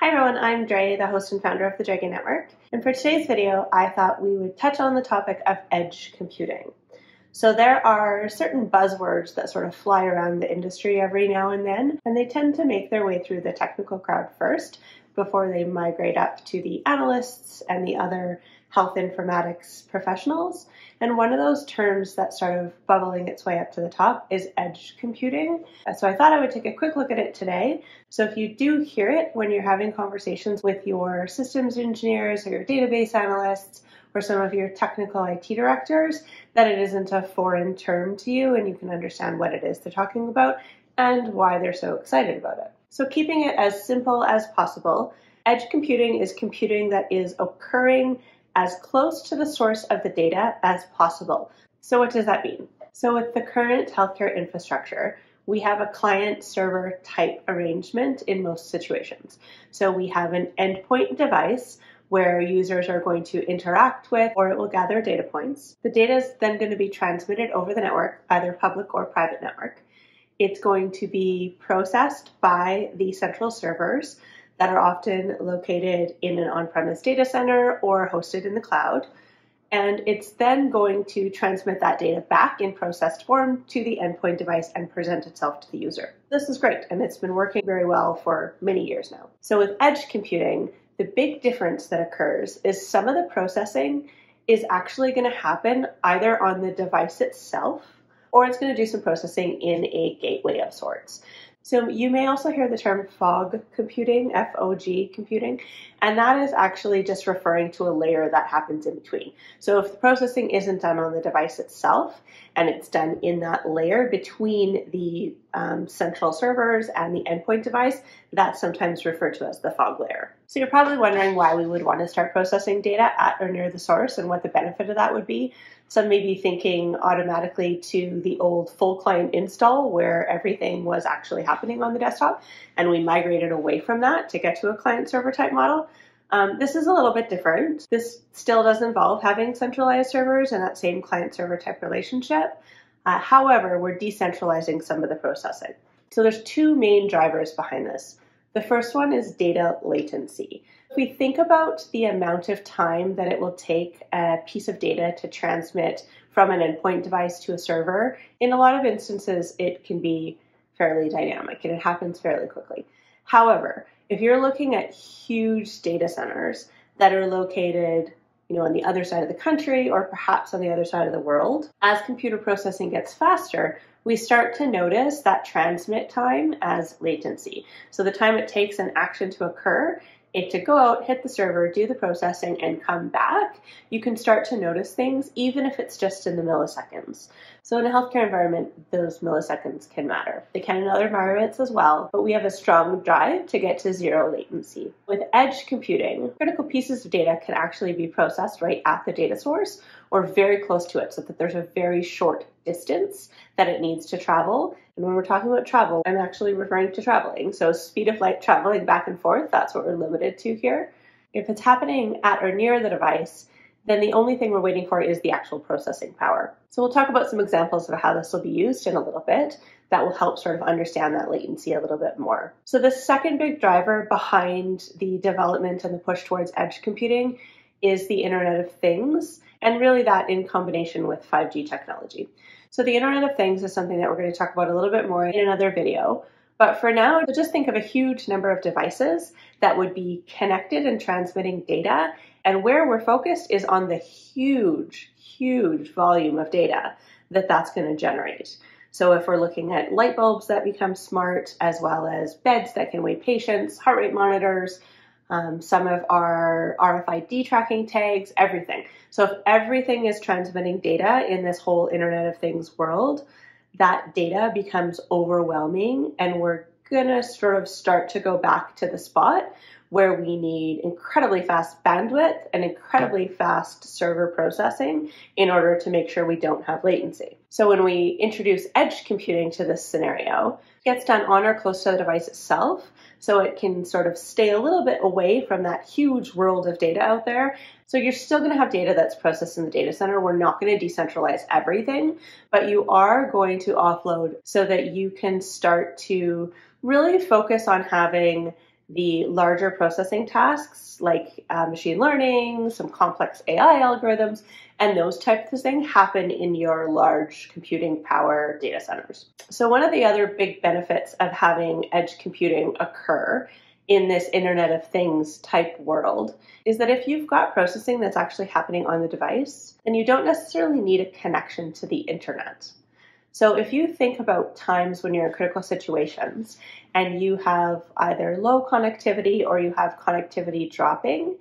Hi everyone, I'm Dre, the host and founder of the Draegan Network. And for today's video, I thought we would touch on the topic of edge computing. So there are certain buzzwords that sort of fly around the industry every now and then, and they tend to make their way through the technical crowd first before they migrate up to the analysts and the other health informatics professionals. And one of those terms that's sort of bubbling its way up to the top is edge computing. So I thought I would take a quick look at it today. So if you do hear it when you're having conversations with your systems engineers or your database analysts or some of your technical IT directors, that it isn't a foreign term to you and you can understand what it is they're talking about and why they're so excited about it. So keeping it as simple as possible, edge computing is computing that is occurring as close to the source of the data as possible. So, what does that mean? So, with the current healthcare infrastructure, we have a client server type arrangement in most situations. So, we have an endpoint device where users are going to interact with or it will gather data points. The data is then going to be transmitted over the network, either public or private network. It's going to be processed by the central servers that are often located in an on premise data center or hosted in the cloud. And it's then going to transmit that data back in processed form to the endpoint device and present itself to the user. This is great, and it's been working very well for many years now. So, with edge computing, the big difference that occurs is some of the processing is actually going to happen either on the device itself or it's going to do some processing in a gateway of sorts. So you may also hear the term fog computing, FOG computing, and that is actually just referring to a layer that happens in between. So if the processing isn't done on the device itself and it's done in that layer between the um, central servers and the endpoint device, that's sometimes referred to as the fog layer. So you're probably wondering why we would want to start processing data at or near the source and what the benefit of that would be. Some may be thinking automatically to the old full client install where everything was actually happening on the desktop, and we migrated away from that to get to a client server type model. Um, this is a little bit different. This still does involve having centralized servers and that same client server type relationship. Uh, however, we're decentralizing some of the processing. So there's two main drivers behind this. The first one is data latency. If we think about the amount of time that it will take a piece of data to transmit from an endpoint device to a server, in a lot of instances, it can be fairly dynamic and it happens fairly quickly. However, if you're looking at huge data centers that are located you know, on the other side of the country or perhaps on the other side of the world, as computer processing gets faster, we start to notice that transmit time as latency. So the time it takes an action to occur it to go out, hit the server, do the processing, and come back, you can start to notice things, even if it's just in the milliseconds. So, in a healthcare environment, those milliseconds can matter. They can in other environments as well, but we have a strong drive to get to zero latency. With edge computing, critical pieces of data can actually be processed right at the data source or very close to it so that there's a very short distance that it needs to travel. And when we're talking about travel, I'm actually referring to traveling. So, speed of light traveling back and forth, that's what we're limited to here. If it's happening at or near the device, then the only thing we're waiting for is the actual processing power. So, we'll talk about some examples of how this will be used in a little bit that will help sort of understand that latency a little bit more. So, the second big driver behind the development and the push towards edge computing is the Internet of Things and really that in combination with 5G technology. So the Internet of Things is something that we're going to talk about a little bit more in another video. But for now, just think of a huge number of devices that would be connected and transmitting data. And where we're focused is on the huge, huge volume of data that that's going to generate. So if we're looking at light bulbs that become smart, as well as beds that can weigh patients, heart rate monitors, um, some of our RFID tracking tags, everything. So if everything is transmitting data in this whole Internet of Things world, that data becomes overwhelming and we're going to sort of start to go back to the spot where we need incredibly fast bandwidth and incredibly fast server processing in order to make sure we don't have latency. So when we introduce edge computing to this scenario, it gets done on or close to the device itself, so it can sort of stay a little bit away from that huge world of data out there. So you're still going to have data that's processed in the data center. We're not going to decentralize everything, but you are going to offload so that you can start to really focus on having the larger processing tasks like uh, machine learning, some complex AI algorithms, and those types of things happen in your large computing power data centers. So, one of the other big benefits of having edge computing occur in this Internet of Things type world is that if you've got processing that's actually happening on the device, then you don't necessarily need a connection to the internet. So if you think about times when you're in critical situations and you have either low connectivity or you have connectivity dropping,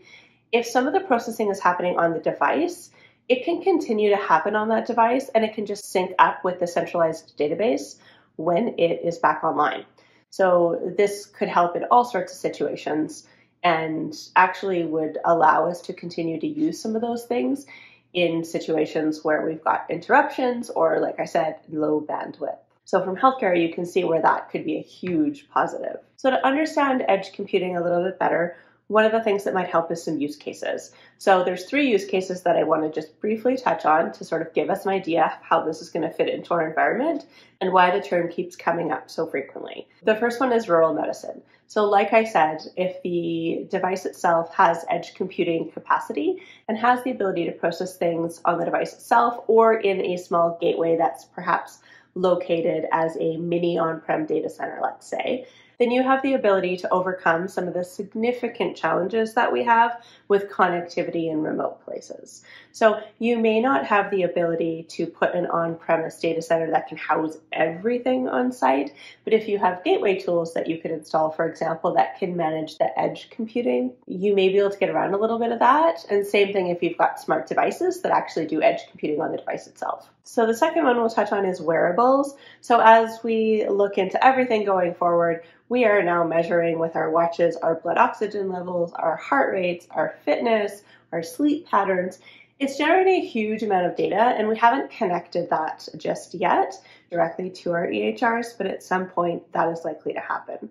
if some of the processing is happening on the device, it can continue to happen on that device and it can just sync up with the centralized database when it is back online. So this could help in all sorts of situations and actually would allow us to continue to use some of those things in situations where we've got interruptions or, like I said, low bandwidth. So from healthcare, you can see where that could be a huge positive. So to understand edge computing a little bit better, one of the things that might help is some use cases. So there's three use cases that I want to just briefly touch on to sort of give us an idea of how this is going to fit into our environment and why the term keeps coming up so frequently. The first one is rural medicine. So like I said, if the device itself has edge computing capacity and has the ability to process things on the device itself or in a small gateway that's perhaps located as a mini on-prem data center, let's say, then you have the ability to overcome some of the significant challenges that we have with connectivity in remote places. So you may not have the ability to put an on-premise data center that can house everything on site, but if you have gateway tools that you could install, for example, that can manage the edge computing, you may be able to get around a little bit of that. And same thing if you've got smart devices that actually do edge computing on the device itself. So the second one we'll touch on is wearables. So as we look into everything going forward, we are now measuring with our watches our blood oxygen levels, our heart rates, our fitness, our sleep patterns. It's generating a huge amount of data, and we haven't connected that just yet directly to our EHRs, but at some point that is likely to happen.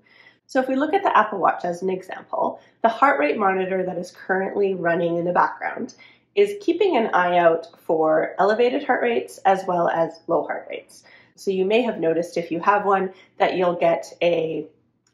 So if we look at the Apple Watch as an example, the heart rate monitor that is currently running in the background is keeping an eye out for elevated heart rates as well as low heart rates. So you may have noticed if you have one that you'll get a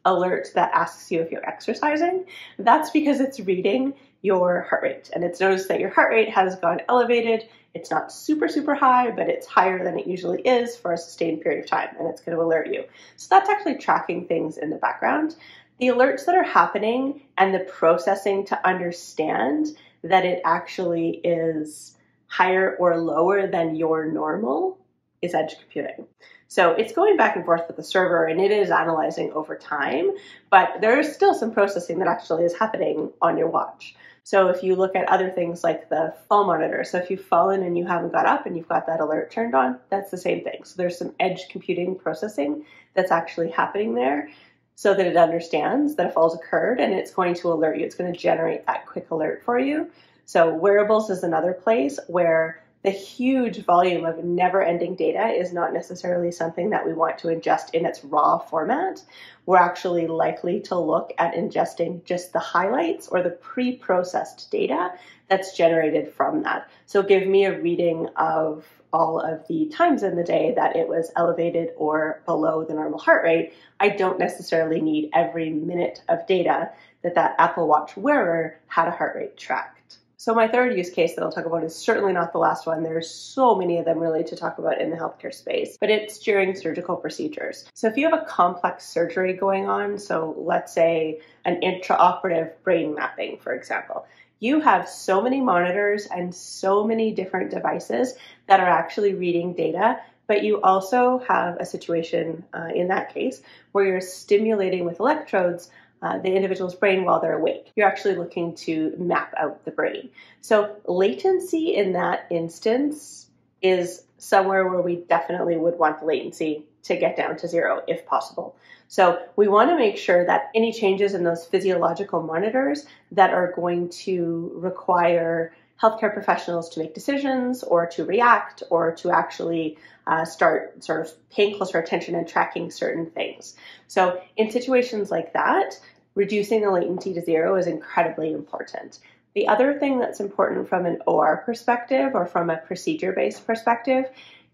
alert that asks you if you're exercising, that's because it's reading your heart rate. And it's noticed that your heart rate has gone elevated. It's not super, super high, but it's higher than it usually is for a sustained period of time, and it's going to alert you. So that's actually tracking things in the background. The alerts that are happening and the processing to understand that it actually is higher or lower than your normal is edge computing. So it's going back and forth with the server and it is analyzing over time, but there is still some processing that actually is happening on your watch. So if you look at other things like the fall monitor, so if you've fallen and you haven't got up and you've got that alert turned on, that's the same thing. So there's some edge computing processing that's actually happening there so that it understands that a fall's occurred and it's going to alert you. It's going to generate that quick alert for you. So wearables is another place where the huge volume of never ending data is not necessarily something that we want to ingest in its raw format. We're actually likely to look at ingesting just the highlights or the pre processed data that's generated from that. So give me a reading of all of the times in the day that it was elevated or below the normal heart rate. I don't necessarily need every minute of data that that Apple Watch wearer had a heart rate tracked. So my third use case that I'll talk about is certainly not the last one. There's so many of them really to talk about in the healthcare space, but it's during surgical procedures. So if you have a complex surgery going on, so let's say an intraoperative brain mapping, for example, you have so many monitors and so many different devices that are actually reading data but you also have a situation uh, in that case where you're stimulating with electrodes uh, the individual's brain while they're awake. You're actually looking to map out the brain. So latency in that instance is somewhere where we definitely would want the latency to get down to zero if possible. So we want to make sure that any changes in those physiological monitors that are going to require healthcare professionals to make decisions or to react or to actually uh, start sort of paying closer attention and tracking certain things. So in situations like that, reducing the latency to zero is incredibly important. The other thing that's important from an OR perspective or from a procedure based perspective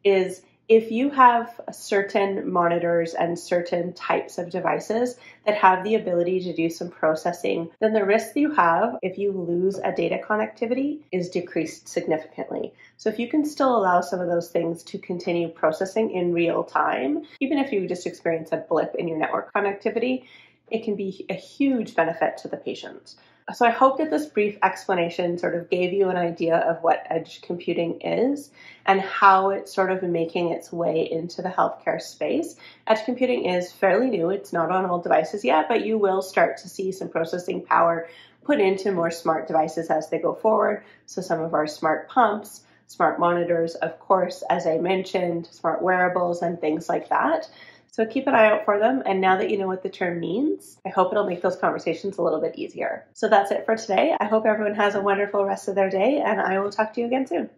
is if you have certain monitors and certain types of devices that have the ability to do some processing, then the risk you have if you lose a data connectivity is decreased significantly. So if you can still allow some of those things to continue processing in real time, even if you just experience a blip in your network connectivity, it can be a huge benefit to the patient. So I hope that this brief explanation sort of gave you an idea of what edge computing is and how it's sort of making its way into the healthcare space. Edge computing is fairly new. It's not on all devices yet, but you will start to see some processing power put into more smart devices as they go forward. So some of our smart pumps, smart monitors, of course, as I mentioned, smart wearables and things like that. So keep an eye out for them. And now that you know what the term means, I hope it'll make those conversations a little bit easier. So that's it for today. I hope everyone has a wonderful rest of their day, and I will talk to you again soon.